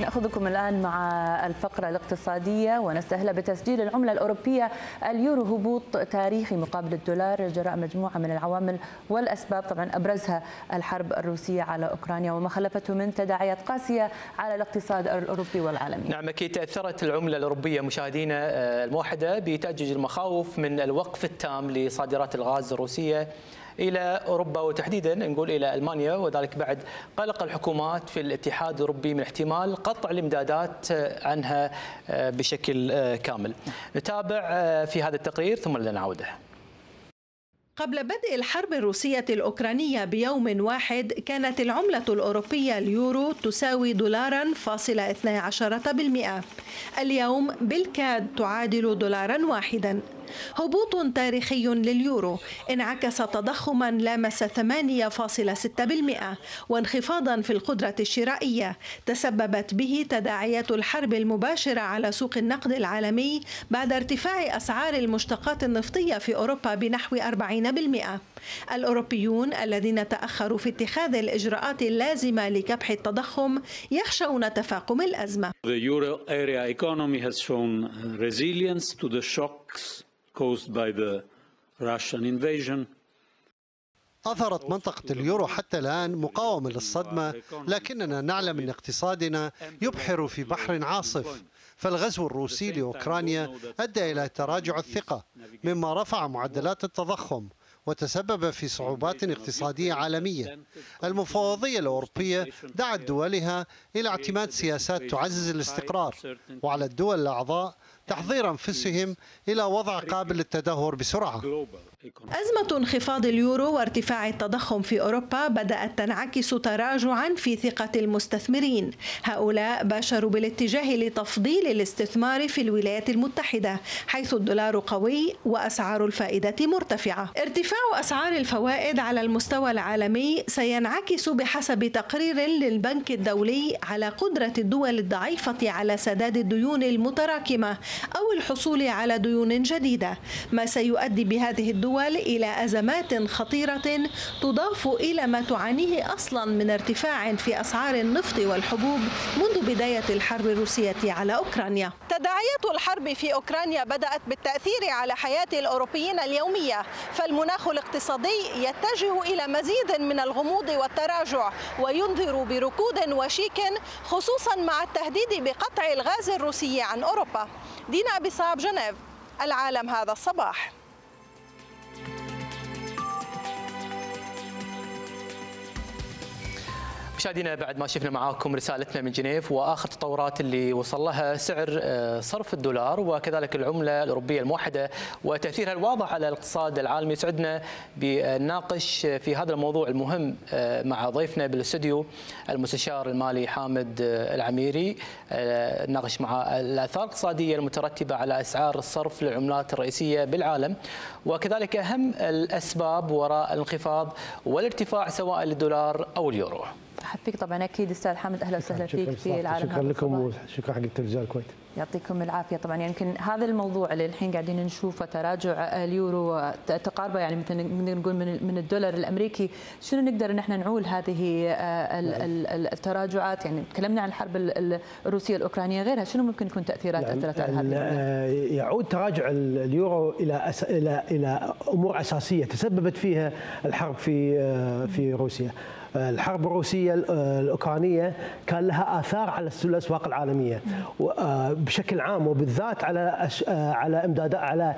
نأخذكم الآن مع الفقرة الاقتصادية ونستهل بتسجيل العملة الأوروبية اليورو هبوط تاريخي مقابل الدولار جراء مجموعة من العوامل والأسباب طبعا أبرزها الحرب الروسية على أوكرانيا وما خلفته من تداعيات قاسية على الاقتصاد الأوروبي والعالمي. نعم أكيد تأثرت العملة الأوروبية مشاهدينا الموحدة بتأجج المخاوف من الوقف التام لصادرات الغاز الروسية إلى أوروبا وتحديدا نقول إلى ألمانيا وذلك بعد قلق الحكومات في الاتحاد الأوروبي من احتمال قطع الإمدادات عنها بشكل كامل. نتابع في هذا التقرير ثم لنعوده. قبل بدء الحرب الروسية الأوكرانية بيوم واحد كانت العملة الأوروبية اليورو تساوي دولارا فاصلة 12% اليوم بالكاد تعادل دولارا واحدا هبوط تاريخي لليورو انعكس تضخما لامس 8.6% وانخفاضا في القدرة الشرائية تسببت به تداعيات الحرب المباشرة على سوق النقد العالمي بعد ارتفاع أسعار المشتقات النفطية في أوروبا بنحو 40%. الأوروبيون الذين تأخروا في اتخاذ الإجراءات اللازمة لكبح التضخم يخشون تفاقم الأزمة. The euro area economy has shown resilience to the shocks caused by the Russian invasion. أظهرت منطقة اليورو حتى الآن مقاومة للصدمة لكننا نعلم أن اقتصادنا يبحر في بحر عاصف فالغزو الروسي لأوكرانيا أدى إلى تراجع الثقة مما رفع معدلات التضخم وتسبب في صعوبات اقتصادية عالمية المفوضية الأوروبية دعت دولها إلى اعتماد سياسات تعزز الاستقرار وعلى الدول الأعضاء تحضير أنفسهم إلى وضع قابل للتدهور بسرعة. أزمة انخفاض اليورو وارتفاع التضخم في أوروبا بدأت تنعكس تراجعا في ثقة المستثمرين. هؤلاء باشروا بالاتجاه لتفضيل الاستثمار في الولايات المتحدة حيث الدولار قوي وأسعار الفائدة مرتفعة. ارتفاع أسعار الفوائد على المستوى العالمي سينعكس بحسب تقرير للبنك الدولي على قدرة الدول الضعيفة على سداد الديون المتراكمة أو الحصول على ديون جديدة ما سيؤدي بهذه الدول إلى أزمات خطيرة تضاف إلى ما تعانيه أصلا من ارتفاع في أسعار النفط والحبوب منذ بداية الحرب الروسية على أوكرانيا. تداعيات الحرب في أوكرانيا بدأت بالتأثير على حياة الأوروبيين اليومية فالمناخ الاقتصادي يتجه إلى مزيد من الغموض والتراجع وينذر بركود وشيك خصوصا مع التهديد بقطع الغاز الروسي عن أوروبا. دينا أبي صعب جنيف. العالم هذا الصباح. مشاهدينا بعد ما شفنا معاكم رسالتنا من جنيف وآخر التطورات اللي وصل لها سعر صرف الدولار وكذلك العملة الأوروبية الموحدة وتأثيرها الواضح على الاقتصاد العالمي يسعدنا بنناقش في هذا الموضوع المهم مع ضيفنا بالاستوديو المستشار المالي حامد العميري نناقش مع الآثار الاقتصادية المترتبة على أسعار الصرف للعملات الرئيسية بالعالم وكذلك أهم الأسباب وراء الانخفاض والارتفاع سواء للدولار أو اليورو. فيك طبعا. أكيد أستاذ حامد أهلا وسهلا فيك في العالم شكرا لكم وشكرا حق التلفزيون الكويت. يعطيكم العافية. طبعا يمكن يعني هذا الموضوع اللي الحين قاعدين نشوفه تراجع اليورو تقاربه يعني مثل نقول من الدولار الأمريكي شنو نقدر ان إحنا نعول هذه التراجعات؟ يعني تكلمنا عن الحرب الروسية الأوكرانية غيرها شنو ممكن يكون تاثيرات يعني اثرت على هذه؟ يعود تراجع اليورو إلى أس... إلى إلى أمور أساسية تسببت فيها الحرب في في روسيا. الحرب الروسية الأوكرانية كان لها آثار على الأسواق العالمية. بشكل عام وبالذات على على امدادات على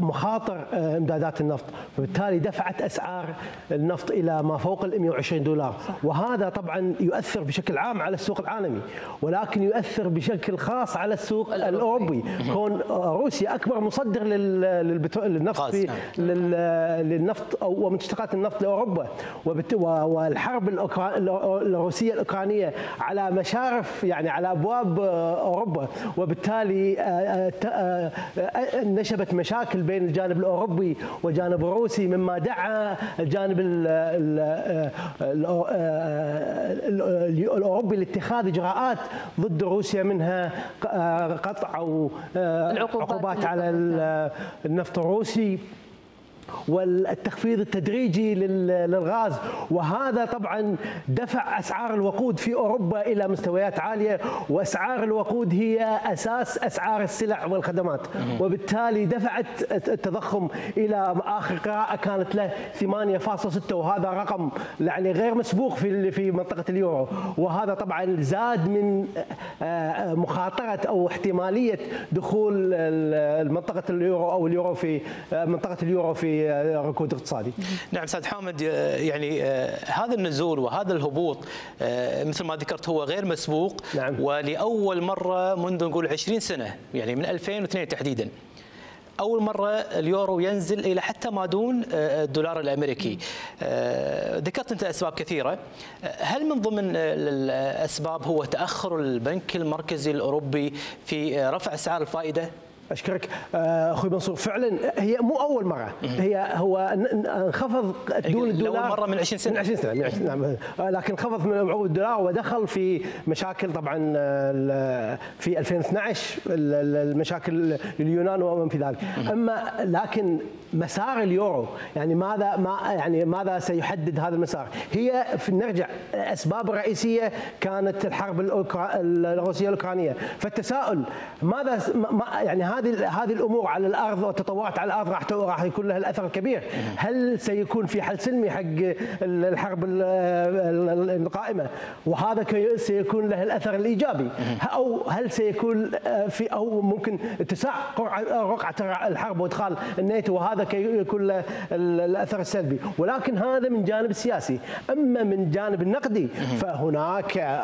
مخاطر إمدادات النفط. وبالتالي دفعت أسعار النفط إلى ما فوق ال 120 دولار. وهذا طبعا يؤثر بشكل عام على السوق العالمي ولكن يؤثر بشكل خاص على السوق الأوروبي. كون روسيا أكبر مصدر للنفط للنفط ومنتجات النفط لأوروبا. والحرب الروسية الأوكرانية على مشارف يعني على أبواب أوروبا. وبالتالي نشبت مشاكل بين الجانب الأوروبي والجانب الروسي مما دعا الجانب الأوروبي لاتخاذ إجراءات ضد روسيا منها قطع أو عقوبات على النفط الروسي. والتخفيض التدريجي للغاز. وهذا طبعا دفع أسعار الوقود في أوروبا إلى مستويات عالية وأسعار الوقود هي أساس أسعار السلع والخدمات. وبالتالي دفعت التضخم إلى آخر قراءة كانت له 8.6 وهذا رقم يعني غير مسبوق في في منطقة اليورو. وهذا طبعا زاد من آه، مخاطرة أو احتمالية دخول منطقه اليورو أو اليورو في آه، منطقة اليورو في ركود اقتصادي. نعم أستاذ حامد آه، يعني آه، هذا النزول وهذا الهبوط آه، مثل ما ذكرت هو غير مسبوق نعم. ولأول مرة منذ نقول 20 سنة يعني من 2002 تحديدا. أول مرة اليورو ينزل إلى حتى ما دون الدولار الأمريكي ذكرت أنت أسباب كثيرة هل من ضمن الأسباب هو تأخر البنك المركزي الأوروبي في رفع أسعار الفائدة أشكرك آه، أخوي منصور. فعلا هي مو أول مرة. هي هو انخفض دون الدولار. اول مرة من 20 سنة. من 20 سنة من 20 نعم. آه، لكن انخفض من عقود الدولار ودخل في مشاكل طبعا في 2012 المشاكل اليونان ومن في ذلك. أما لكن مسار اليورو يعني ماذا ما يعني ماذا سيحدد هذا المسار؟ هي في نرجع الاسباب الرئيسيه كانت الحرب الروسية الأوكرانية، فالتساؤل ماذا يعني هذه هذه الأمور على الأرض وتطورت على الأرض راح راح يكون لها الأثر الكبير، هل سيكون في حل سلمي حق الحرب القائمة؟ وهذا سيكون له الأثر الإيجابي. أو هل سيكون في أو ممكن اتساع رقعة الحرب وإدخال الناتو وهذا يكون له الأثر السلبي. ولكن هذا من جانب السياسي. أما من جانب النقدي فهناك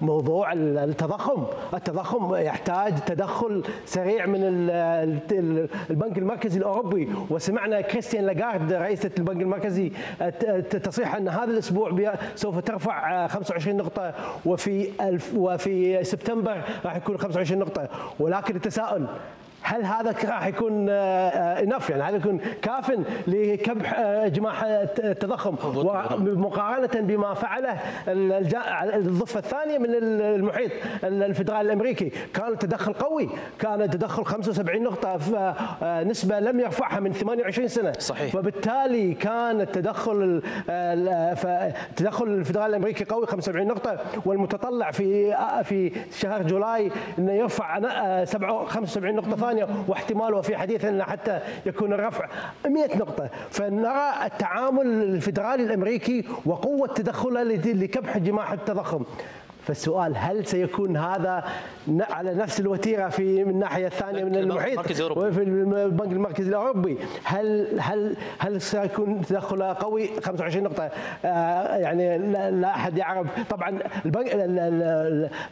موضوع التضخم. التضخم يحتاج تدخل سريع من البنك المركزي الأوروبي وسمعنا كريستيان لاغارد رئيسه البنك المركزي تصريح أن هذا الأسبوع سوف ترفع 25 نقطة وفي وفي سبتمبر راح يكون 25 نقطة. ولكن التساؤل هل هذا راح يكون انف يعني هل يكون كاف لكبح آه، جماح التضخم؟ ومقارنة بما فعله الضفة الثانية من المحيط الفدرالي الأمريكي. كان تدخل قوي. كان تدخل 75 نقطة آه، نسبة لم يرفعها من 28 سنة. صحيح. فبالتالي كان التدخل التدخل الفدرالي الأمريكي قوي 75 نقطة. والمتطلع في آه، في شهر جولاي إنه يرفع 75 نقطة ثانية. ثانية واحتمال وفي حديث إن حتى يكون الرفع 100 نقطة. فنرى التعامل الفدرالي الأمريكي وقوة تدخله لكبح جماح التضخم. فالسؤال هل سيكون هذا على نفس الوتيرة في من الناحيه الثانية من المحيط؟ وفي البنك المركزي الأوروبي. هل هل هل سيكون تدخله قوي؟ 25 نقطة. آه يعني لا أحد يعرف. طبعا البنك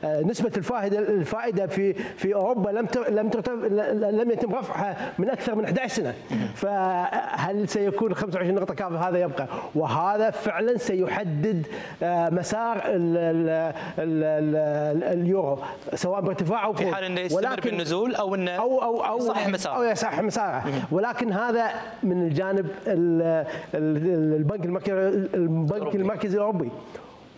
نسبة الفائدة الفائدة في في أوروبا لم لم لم يتم رفعها من أكثر من 11 سنة. فهل سيكون 25 نقطة كافي هذا يبقى. وهذا فعلا سيحدد آه مسار اليورو سواء بارتفاع أو في حال إنه يستمر بالنزول أو إنه أو أو أو يصح مساره أو يصح مساره ولكن هذا من الجانب البنك المركزي البنك المركزي الأوروبي.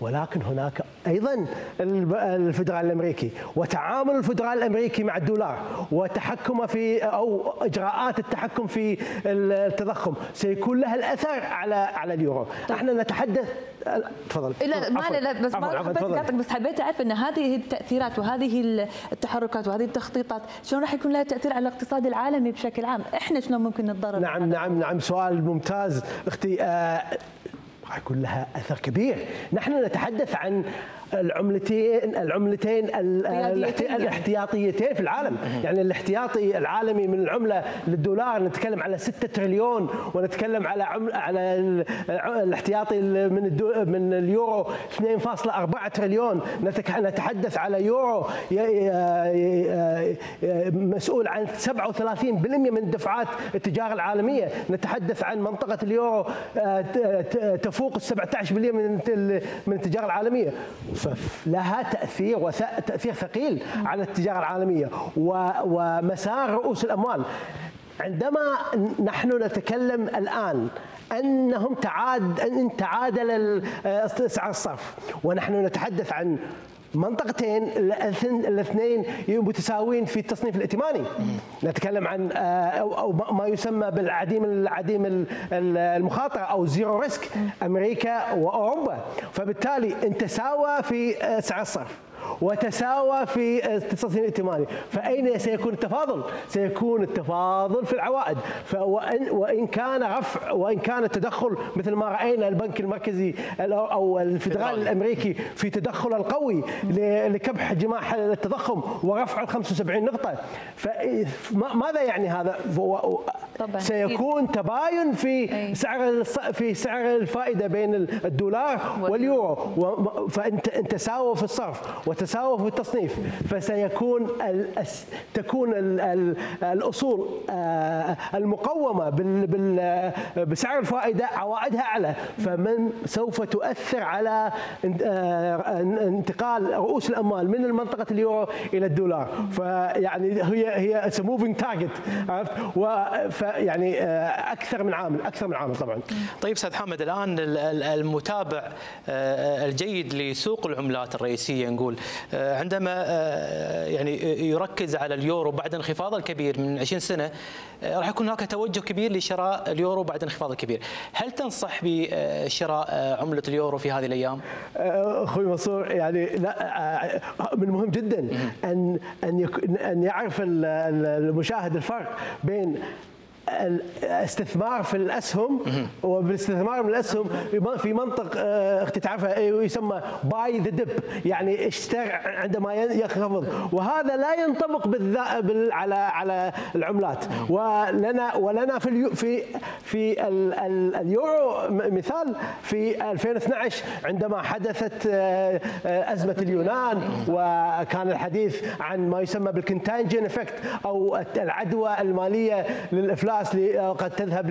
ولكن هناك أيضا الفدرال الأمريكي وتعامل الفدرال الأمريكي مع الدولار وتحكمه في أو إجراءات التحكم في التضخم. سيكون لها الأثر على على اليورو. طيب. إحنا نتحدث تفضل. لا ما لا بس ما حبيت بس حبيت أعرف إن هذه التأثيرات وهذه التحركات وهذه التخطيطات شلون راح يكون لها تأثير على الاقتصاد العالمي بشكل عام؟ إحنا شلون ممكن نتضرر؟ نعم نعم نعم. سؤال ممتاز. أختي آه راح يكون لها أثر كبير. نحن نتحدث عن العملتين العملتين الاحتياطيتين في العالم. يعني الاحتياطي العالمي من العملة للدولار نتكلم على 6 تريليون ونتكلم على عمل على الاحتياطي من الدو من اليورو 2.4 تريليون. نتحدث على يورو مسؤول عن 37% من دفعات التجارة العالمية. نتحدث عن منطقة اليورو تفوق 17% من من التجارة العالمية. فلها تأثير وتاثير ثقيل على التجارة العالمية ومسار رؤوس الأموال. عندما نحن نتكلم الآن أنهم تعاد أن تعادل اسعار الصرف ونحن نتحدث عن منطقتين الاثنين متساويين في التصنيف الائتماني. نتكلم عن أو ما يسمى بالعديم العديم المخاطرة أو zero risk أمريكا وأوروبا. فبالتالي انت ساوى في سعر الصرف. وتساوى في التصنيف الائتماني فأين سيكون التفاضل؟ سيكون التفاضل في العوائد. فوإن وإن كان رفع وإن كان التدخل مثل ما رأينا البنك المركزي أو الفدرالي. الأمريكي في تدخل القوي لكبح جماح التضخم ورفع ال 75 نقطة. فماذا يعني هذا؟ طبعا. سيكون تباين في سعر في سعر الفائدة بين الدولار واليورو. فأنت انت تساوى في الصرف وتساوى في التصنيف فسيكون تكون الأصول المقومة بسعر الفائدة عوائدها أعلى. فمن سوف تؤثر على انتقال رؤوس الأموال من منطقه اليورو إلى الدولار. فيعني هي هي moving target عرفت؟ يعني أكثر من عامل أكثر من عامل طبعا. طيب أستاذ حامد الآن المتابع الجيد لسوق العملات الرئيسية نقول آه، عندما آه، يعني يركز على اليورو بعد انخفاض الكبير من 20 سنة آه، راح يكون هناك توجه كبير لشراء اليورو بعد انخفاض الكبير، هل تنصح بشراء عملة اليورو في هذه الأيام؟ أخوي منصور يعني لا من المهم جدا أن أن أن يعرف المشاهد الفرق بين الاستثمار في الأسهم وبالاستثمار من الأسهم في منطق آه، أختي تعرفها يسمى buy the dip يعني اشتر عندما ينخفض وهذا لا ينطبق بال على على العملات. ولنا ولنا في في في اليورو مثال في 2012 عندما حدثت آه، آه، أزمة اليونان وكان الحديث عن ما يسمى بال contagion effect أو العدوى المالية للإفلاس. الناس قد تذهب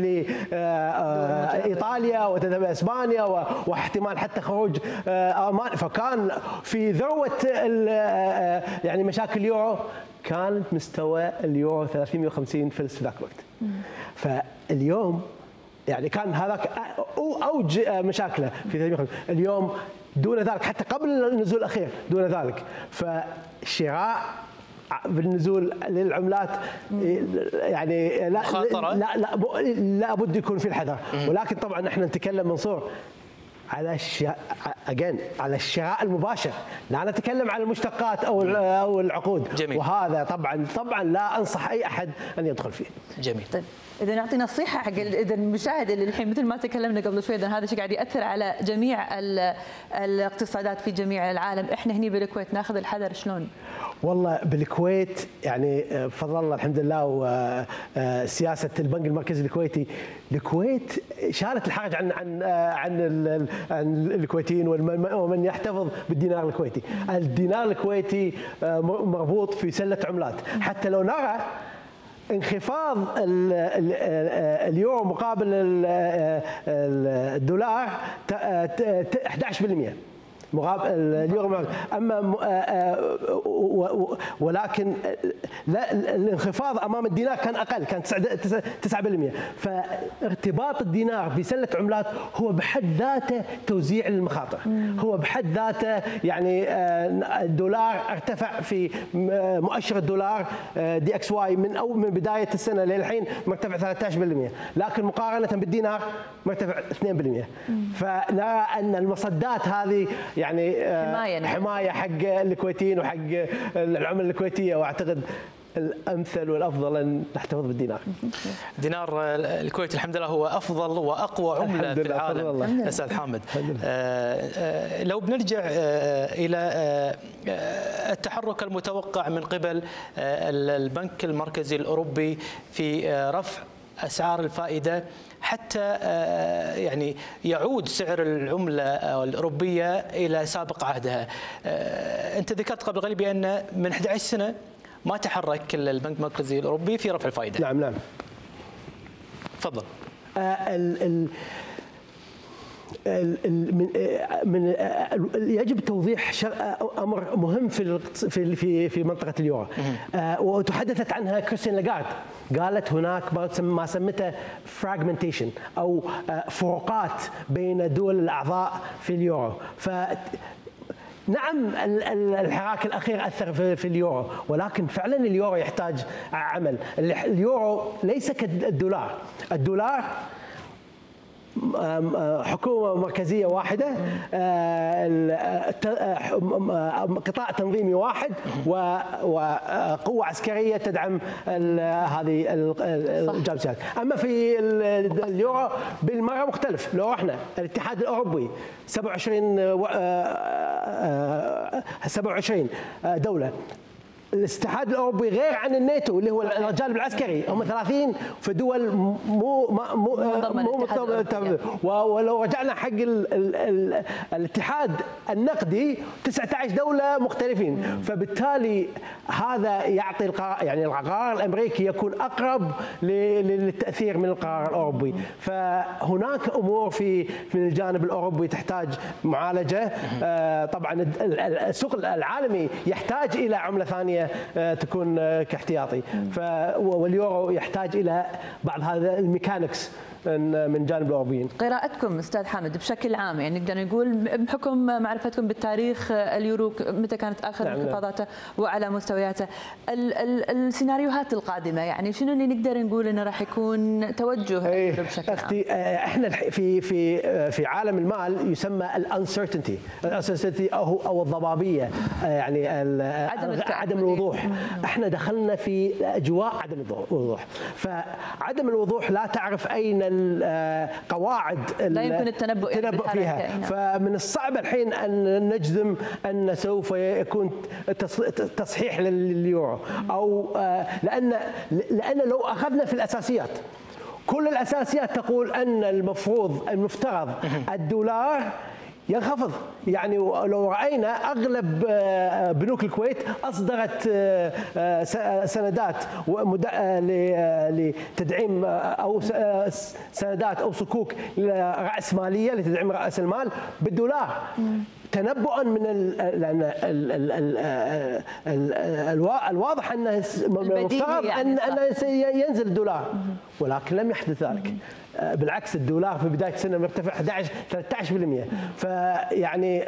لايطاليا آه، وتذهب لاسبانيا واحتمال حتى خروج آه، المانيا فكان في ذروة آه، يعني مشاكل اليورو كان مستوى اليورو 350 فلس في ذاك الوقت فاليوم يعني كان هذاك أوج مشاكله في 350 اليوم دون ذلك حتى قبل النزول الأخير دون ذلك. فشراء بالنزول للعملات يعني لا مخاطرة. لا لا لا بد يكون في الحذر. ولكن طبعا إحنا نتكلم منصور على الشراء اجين على الشراء المباشر. لا نتكلم عن المشتقات أو أو العقود. جميل. وهذا طبعا طبعا لا أنصح أي أحد أن يدخل فيه. جميل. طيب إذا نعطي نصيحة حق إذا المشاهد اللي الحين مثل ما تكلمنا قبل شوي إذا هذا الشيء قاعد يأثر على جميع الاقتصادات في جميع العالم إحنا هنا بالكويت ناخذ الحذر شلون؟ والله بالكويت يعني بفضل الله الحمد لله وسياسه البنك المركزي الكويتي. الكويت شالت الحرج عن عن عن عن الكويتيين ومن يحتفظ بالدينار الكويتي، الدينار الكويتي مربوط في سلة عملات، حتى لو نرى انخفاض اليورو مقابل الدولار 11% مقابل اليورو أما آه، آه، ولكن لا الانخفاض أمام الدينار كان أقل كان 9% فارتباط الدينار بسلة عملات هو بحد ذاته توزيع للمخاطر هو بحد ذاته يعني آه، الدولار ارتفع في مؤشر الدولار DXY من أو من بداية السنة للحين مرتفع 13% لكن مقارنة بالدينار مرتفع 2% فنرى أن المصدات هذه يعني آه، حماية. حماية حق الكويتيين وحق العمله الكويتية وأعتقد الأمثل والأفضل أن نحتفظ بالدينار. دينار الكويت الحمد لله هو أفضل وأقوى عملة في العالم أستاذ حامد. آه آه لو بنرجع آه إلى آه التحرك المتوقع من قبل البنك المركزي الأوروبي في رفع أسعار الفائدة حتى آه، يعني يعود سعر العملة الأوروبية إلى سابق عهدها. آه، أنت ذكرت قبل قليل بأن من 11 سنة ما تحرك البنك المركزي الأوروبي في رفع الفائدة. نعم نعم. تفضل. آه من من يجب توضيح أمر مهم في في في في منطقة اليورو. آه، وتحدثت عنها كريستين لاغارد. قالت هناك ما سمته fragmentation أو آه، فروقات بين دول الأعضاء في اليورو. ف نعم الحراك الأخير أثر في اليورو ولكن فعلا اليورو يحتاج عمل. اليورو ليس كالدولار. الدولار حكومة مركزية واحدة قطاع تنظيمي واحد وقوه عسكرية تدعم هذه الجلسات أما في اليورو بالمرة مختلف. لو إحنا الاتحاد الأوروبي 27 27 دولة الاتحاد الأوروبي غير عن الناتو اللي هو الجانب العسكري. هم 30 في دول مو مو مو ولو رجعنا حق ال ال ال الاتحاد النقدي 19 دولة مختلفين. فبالتالي هذا يعطي القرار يعني القرار الأمريكي يكون أقرب للتأثير من القرار الأوروبي. فهناك أمور في في الجانب الأوروبي تحتاج معالجة. طبعا السوق العالمي يحتاج إلى عملة ثانية. آه، تكون آه، كاحتياطي. واليورو يحتاج إلى بعض هذا الميكانكس. من جانب الاوروبيين. قراءتكم أستاذ حامد بشكل عام يعني نقدر نقول بحكم معرفتكم بالتاريخ اليورو متى كانت آخر نعم, نعم. انخفاضاته وعلى مستوياته السيناريوهات القادمة يعني شنو اللي نقدر نقول إنه راح يكون توجه إيه بشكل أختي عام؟ آه، إحنا في في في عالم المال يسمى الأنسرتينتي الأنسرتينتي أو أو الضبابية آه، يعني عدم, عدم الوضوح إحنا دخلنا في أجواء عدم الوضوح فعدم الوضوح لا تعرف أين القواعد لا يمكن التنبؤ, التنبؤ فيها نعم. فمن الصعب الحين أن نجزم أن سوف يكون تصحيح لليورو أو آه، لأن لأن لو أخذنا في الأساسيات كل الأساسيات تقول أن المفروض المفترض الدولار ينخفض. يعني لو رأينا أغلب آه، بنوك الكويت أصدرت آه، آه، سندات لتدعيم أو سندات أو صكوك راس مالية لتدعيم رأس المال بالدولار. تنبؤا من لأن الواضح أنه المفترض يعني أن ينزل الدولار. ولكن لم يحدث ذلك. بالعكس الدولار في بداية السنة مرتفع 11 13% فيعني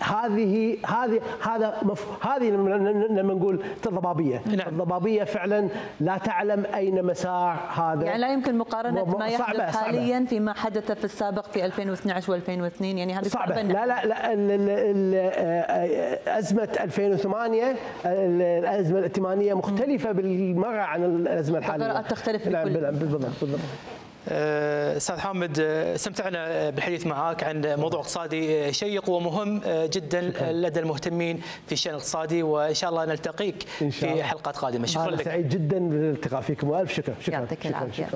هذه هذه هذا هذه لما نقول الضبابية. نعم. الضبابية فعلا لا تعلم أين مسار هذا. يعني لا يمكن مقارنة ما يحدث صعبة. حاليا صعبة. فيما حدث في السابق في 2012 و2002 يعني هذه صعبة, صعبة. لا لا لا أزمة 2008 الأزمة الائتمانية مختلفة بالمرة عن الأزمة الحالية. تختلف بكل بالضبط بالضبط. أستاذ حامد استمتعنا بالحديث معك عن موضوع اقتصادي شيق ومهم جدا شكرا. لدى المهتمين في الشأن الاقتصادي وإن شاء الله نلتقيك إن شاء الله. في حلقات قادمة. شكرا لك. سعيد جدا بالالتقاء فيكم وألف شكر. شكرا. يعطيك العافية.